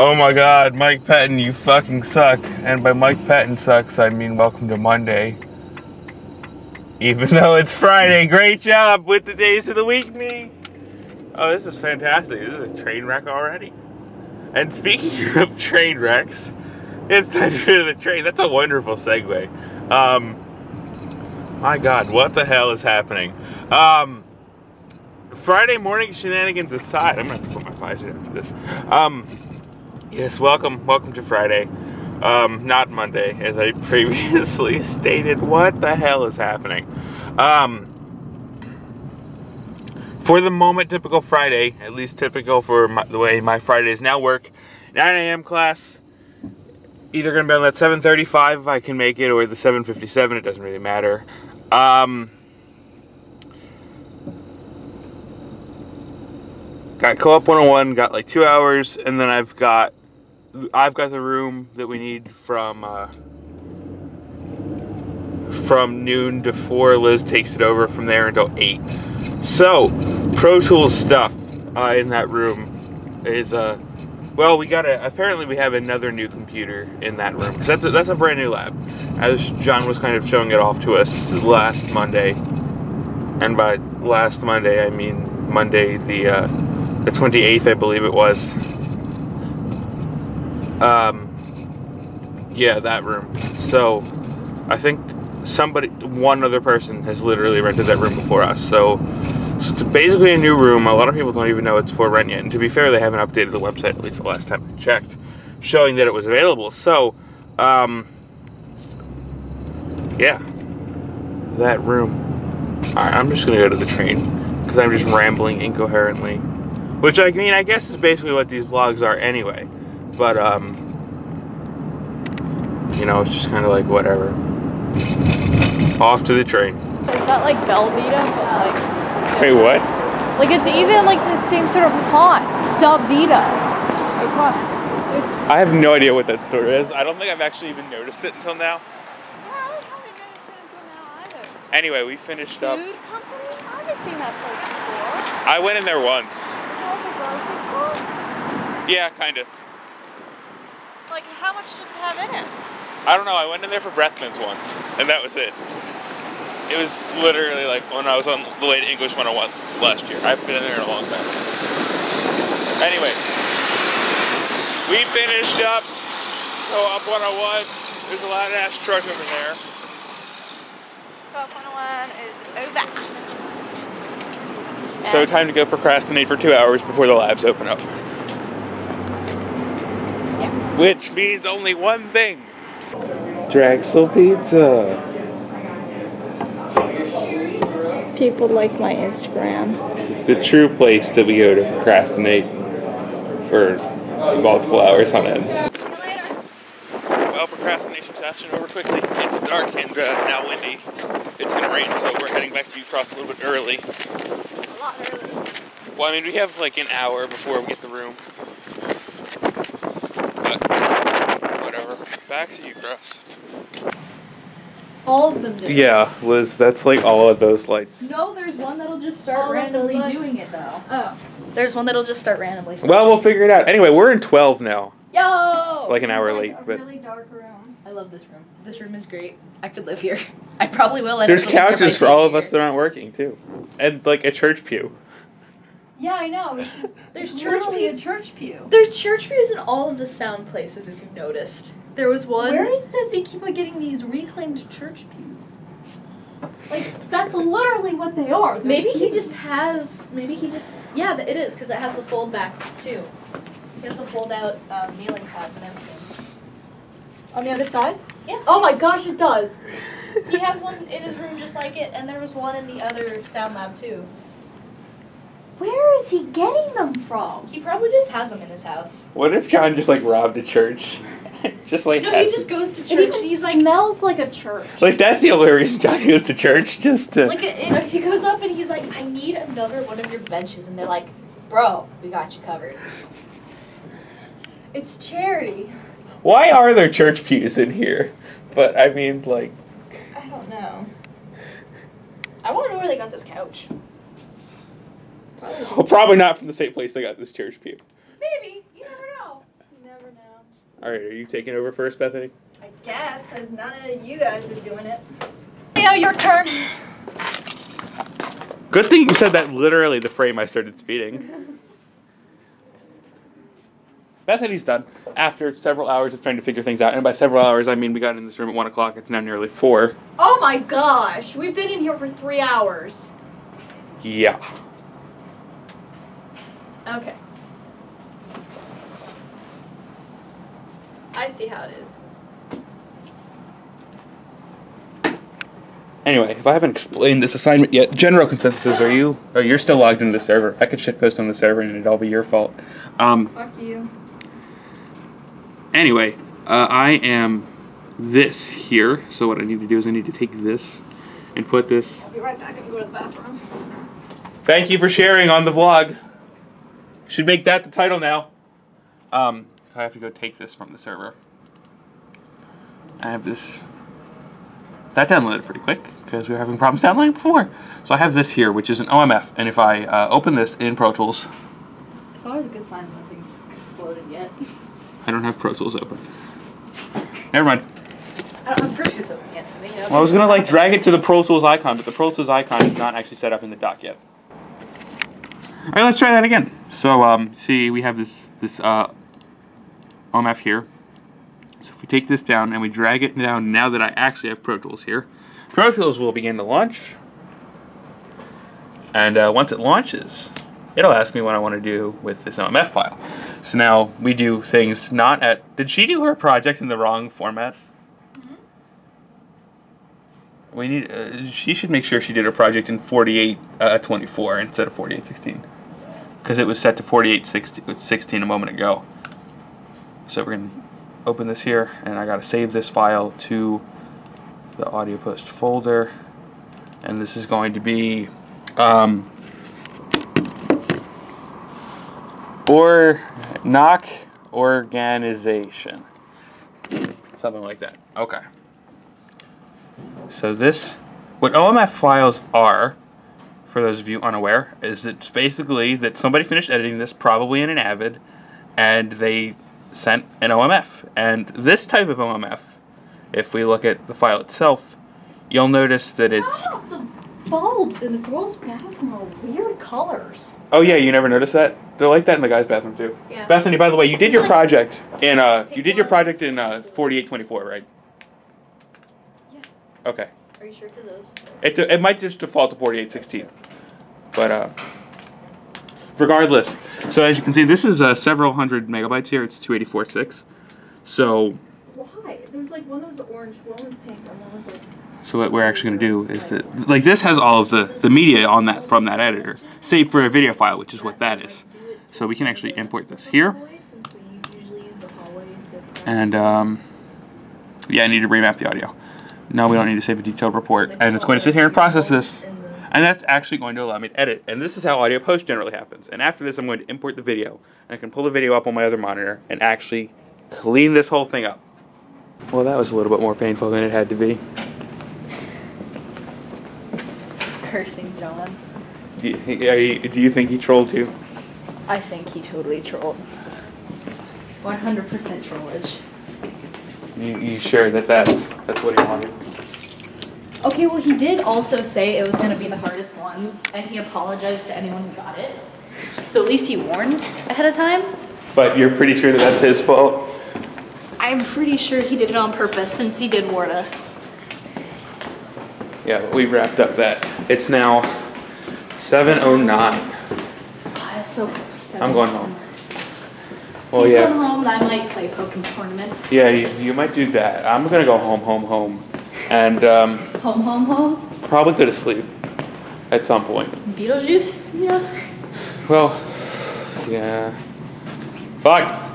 Oh my god, Mike Patton, you fucking suck. And by Mike Patton sucks, I mean welcome to Monday. Even though it's Friday, great job with the days of the week, me. Oh, this is fantastic. This is a train wreck already. And speaking of train wrecks, it's time to the train. That's a wonderful segue. Um, my god, what the hell is happening? Um, Friday morning shenanigans aside, I'm gonna put my visor after this. Um, yes, welcome, welcome to Friday. Um, not Monday, as I previously stated. What the hell is happening? Um, for the moment, typical Friday, at least typical for my, the way my Fridays now work. 9 a.m. class, either gonna be on that 7:35 if I can make it, or the 7:57. It doesn't really matter. Um, got co-op 101 got like two hours and then i've got i've got the room that we need from uh, from noon to four. Liz takes it over from there until eight. So pro tools stuff uh, in that room is uh well we got a apparently we have another new computer in that room. Because that's a, that's a brand new lab. As john was kind of showing it off to us last monday. And by last monday i mean monday the uh the 28th, I believe it was. Um, yeah, that room. So, I think somebody, one other person has literally rented that room before us. So, so it's basically a new room. A lot of people don't even know it's for rent yet. And to be fair, they haven't updated the website, at least the last time I checked, showing that it was available. So, um, yeah, that room. I'm just gonna go to the train because I'm just rambling incoherently. Which I mean, I guess is basically what these vlogs are anyway. But um, you know, it's just kind of like whatever. Off to the train. Is that like Velveeta? But like, Wait, what? like it's even like the same sort of font. Davita. Like what? There's I have no idea what that store is. I don't think I've actually even noticed it until now. I it until now. Anyway, we finished up. Food company? I haven't seen that place before. I went in there once. Like a grocery store? Yeah, kind of. Like how much does it have in it? I don't know. I went in there for Breathman's once, and that was it. It was literally like when I was on the way to English 101 last year. I've been in there in a long time. Anyway, we finished up Co-op 101. There's a loud ass truck over there. Co-op 101 is over. So time to go procrastinate for two hours before the labs open up. Yeah. Which means only one thing. Drexel Pizza. People like my Instagram. The true place to be go to procrastinate for multiple hours on ends. See you later. Well, procrastination session over quickly. It's dark and uh, now windy. It's gonna rain, so we're heading back to Cross a little bit early. A lot early. Well, I mean, we have like an hour before we get the room. But whatever. Back to you, Cross. All of them do. Yeah, Liz, that's like all of those lights. No, there's one that'll just All start of the randomly lights. doing it though. Oh. There's one that'll just start randomly. Well, we'll figure it out. Anyway, we're in 12 now. Yo! Like an hour It's late, a but really dark room. I love this room. This room is great. I could live here. I probably will. end there's up living here couches for all of senior us that aren't working too, and like a church pew. Yeah, I know. It's just There's church literally a pews. church pew. year. There's church pews in all of the sound places, if you've noticed. There was one. Where is does he keep on getting these reclaimed church pews? Like that's literally what they are. They're Maybe he just has. Maybe he just. Yeah, it is because it has the fold back too. He has the fold out um, kneeling pads and everything. on the other side. Yeah. Oh my gosh, it does. He has one in his room just like it, and there was one in the other sound lab too. Where is he getting them from? He probably just has them in his house. What if John just like robbed a church? just like No, he just it. goes to It church even and he's like, smells like a church. like that's the only reason John goes to church just to. like it's, he goes up and he's like, I need another one of your benches, and they're like, Bro, we got you covered. It's charity. Why are there church pews in here? But I mean, like, I don't know. I want to know where they got this couch. Well, probably not from the same place they got this church pew. Maybe you never know. You never know. All right, are you taking over first, Bethany? I guess, because none of you guys are doing it. Now your turn. Good thing you said that literally the frame I started speeding. Bethany's done after several hours of trying to figure things out. And by several hours, I mean we got in this room at 1 o'clock. It's now nearly 4. Oh my gosh, we've been in here for three hours. Yeah. Okay. I see how it is. Anyway, if I haven't explained this assignment yet, general consensus are you? Oh, you're still logged into the server. I could shitpost on the server and it'd all be your fault. Um, Fuck you. anyway, uh, I am this here. So what I need to do is I need to take this and put this. I'll be right back. I'm going to the bathroom. Thank you for sharing on the vlog. Should make that the title now. Um, I have to go take this from the server. I have this. That downloaded pretty quick because we were having problems downloading before. So I have this here, which is an OMF, and if I uh, open this in Pro Tools, It's always a good sign when nothing's exploded yet. I don't have Pro Tools open. Never mind. I don't have Pro Tools open yet, so maybe Well, I was gonna like drag it to the Pro Tools icon, but the Pro Tools icon is not actually set up in the dock yet. All right, let's try that again. So, um, see, we have this this uh, OMF here. So if we take this down and we drag it down, now that I actually have Pro Tools here, Pro Tools will begin to launch. And uh, once it launches, it'll ask me what I want to do with this OMF file. So now we do things not at. Did she do her project in the wrong format? We need. Uh, she should make sure she did her project in 48 uh, 24 instead of 48 16, because it was set to 48 16, 16 a moment ago. So we're gonna open this here, and I gotta save this file to the audio post folder, and this is going to be um, or knock organization, something like that. Okay. So this, what OMF files are, for those of you unaware, is it's basically that somebody finished editing this, probably in an Avid, and they sent an OMF. And this type of OMF, if we look at the file itself, you'll notice that it's. Some of the bulbs in the girls' bathroom are weird colors. Oh yeah, you never noticed that? They're like that in the guys' bathroom too. Yeah. Bethany, by the way, you did your project in uh, you did your project in uh, 4824, right? Yeah. Okay. Are you sure? Because those. It, it might just default to 4816. But uh, regardless, so as you can see, this is uh, several hundred megabytes here. It's 284.6. So, Why? There was like one that was orange, one was pink, and one was like. so what we're actually going to do is that, like, this has all of the, the media on that from that editor, save for a video file, which is what that is. So we can actually import this here. Since we usually use the hallway to And um, yeah, I need to remap the audio. No, we don't need to save a detailed report. And it's going to sit here and process this. And that's actually going to allow me to edit. And this is how audio post generally happens. And after this, I'm going to import the video. And I can pull the video up on my other monitor and actually clean this whole thing up. Well, that was a little bit more painful than it had to be. Cursing John. Do you, do you think he trolled you? I think he totally trolled. 100% trollage. You, you sure that that's, that's what he wanted? Okay, well, he did also say it was going to be the hardest one, and he apologized to anyone who got it. So at least he warned ahead of time. But you're pretty sure that that's his fault? I'm pretty sure he did it on purpose since he did warn us. Yeah, we wrapped up that. It's now 7.09. God, so close. I'm going home. Well, He's yeah. going home, and I might play Pokkén Tournament. Yeah, you, you might do that. I'm gonna go home, home, home, and um, Home, home, home. probably go to sleep at some point. Beetlejuice? Yeah. Well, yeah. Fuck.